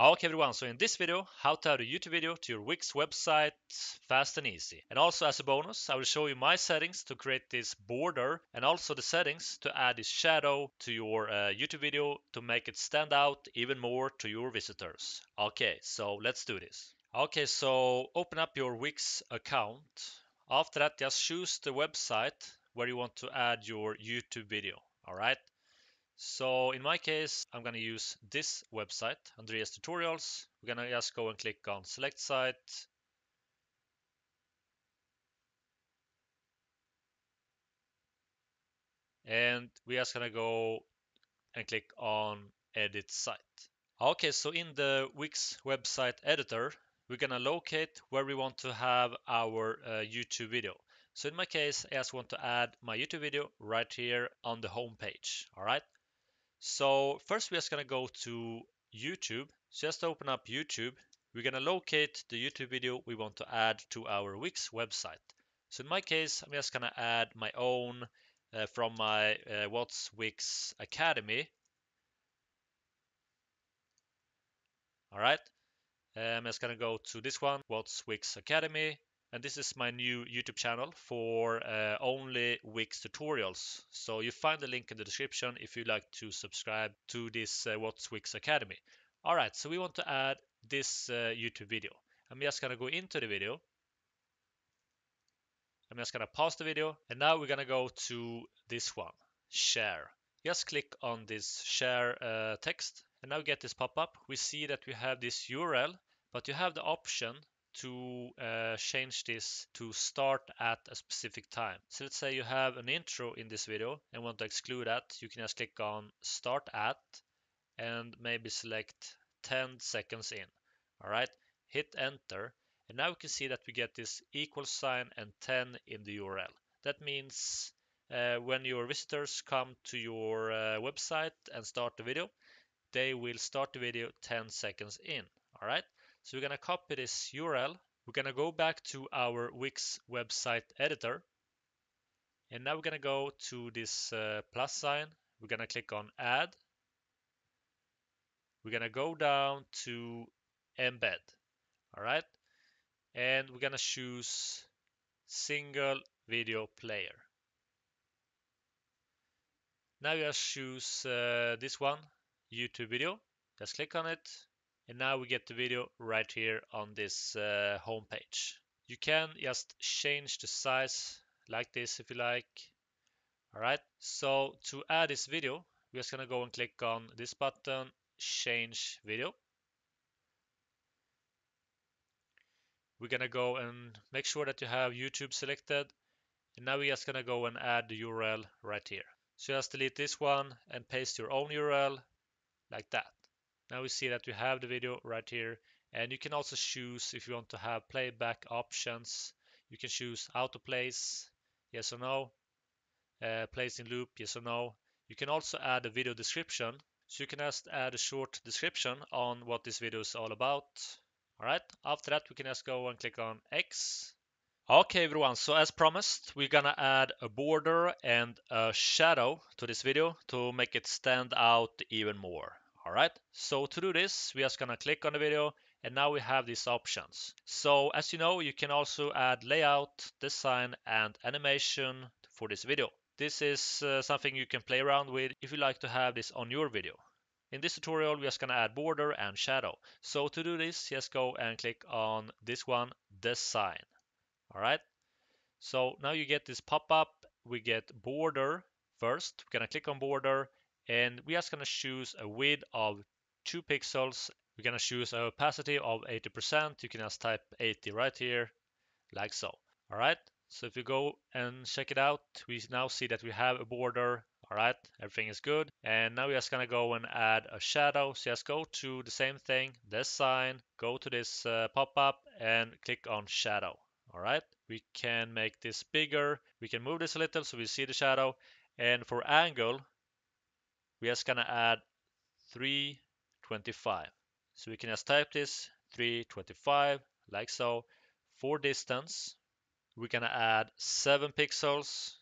Okay everyone, so in this video, how to add a YouTube video to your Wix website fast and easy. And also as a bonus, I will show you my settings to create this border and also the settings to add this shadow to your uh, YouTube video to make it stand out even more to your visitors. Okay, so let's do this. Okay, so open up your Wix account. After that, just choose the website where you want to add your YouTube video. All right. So in my case, I'm going to use this website, Andreas Tutorials. We're going to just go and click on select site. And we're just going to go and click on edit site. Okay, so in the Wix website editor, we're going to locate where we want to have our uh, YouTube video. So in my case, I just want to add my YouTube video right here on the home page. All right. So first we're just gonna go to YouTube. So just open up YouTube. We're gonna locate the YouTube video we want to add to our Wix website. So in my case, I'm just gonna add my own uh, from my uh, Waatz Wix Academy. All right. I'm just gonna go to this one, Waatz Wix Academy and this is my new YouTube channel for uh, only Wix tutorials. So you find the link in the description if you'd like to subscribe to this uh, Waatz Wix Academy. All right, so we want to add this uh, YouTube video. I'm just gonna go into the video. I'm just gonna pause the video and now we're gonna go to this one, share. Just click on this share uh, text and now get this pop up. We see that we have this URL, but you have the option to uh, change this to start at a specific time. So let's say you have an intro in this video and want to exclude that, you can just click on start at and maybe select 10 seconds in. All right, hit enter. And now we can see that we get this equal sign and 10 in the URL. That means uh, when your visitors come to your uh, website and start the video, they will start the video 10 seconds in. All right. So we're going to copy this URL. We're going to go back to our Wix website editor. And now we're going to go to this uh, plus sign. We're going to click on add. We're going to go down to embed. All right. And we're going to choose single video player. Now you just choose uh, this one, YouTube video. Just click on it and now we get the video right here on this uh, home page. You can just change the size like this if you like. Alright, so to add this video, we're just gonna go and click on this button, change video. We're gonna go and make sure that you have YouTube selected. And now we're just gonna go and add the URL right here. So just delete this one and paste your own URL like that. Now we see that we have the video right here and you can also choose if you want to have playback options. You can choose autoplays, yes or no, uh, plays in loop, yes or no. You can also add a video description. So you can just add a short description on what this video is all about. All right, after that we can just go and click on X. Okay everyone, so as promised, we're gonna add a border and a shadow to this video to make it stand out even more. All right, so to do this, we're just gonna click on the video and now we have these options. So as you know, you can also add layout, design and animation for this video. This is uh, something you can play around with if you like to have this on your video. In this tutorial, we're just gonna add border and shadow. So to do this, just go and click on this one, design. All right. So now you get this pop-up. We get border first. We're gonna click on border and we're just going to choose a width of 2 pixels. We're going to choose a opacity of 80%. You can just type 80 right here, like so. All right, so if you go and check it out, we now see that we have a border. All right, everything is good. And now we're just going to go and add a shadow. So just go to the same thing, this sign, go to this uh, pop-up and click on shadow. All right, we can make this bigger. We can move this a little so we see the shadow. And for angle, we're just gonna add 325. So we can just type this 325 like so. For distance, we're gonna add 7 pixels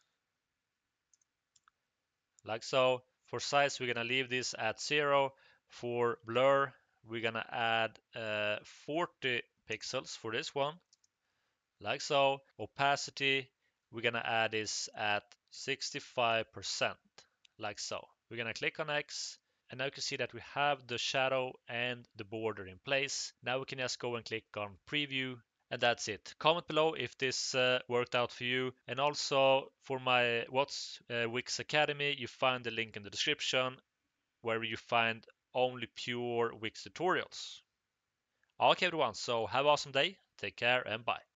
like so. For size, we're gonna leave this at 0. For blur, we're gonna add uh, 40 pixels for this one, like so. Opacity, we're gonna add this at 65%, like so. We're gonna click on X, and now you can see that we have the shadow and the border in place. Now we can just go and click on preview and that's it. Comment below if this uh, worked out for you. And also for my Waatz uh, Wix Academy, you find the link in the description where you find only pure Wix tutorials. Okay everyone, so have an awesome day, take care and bye.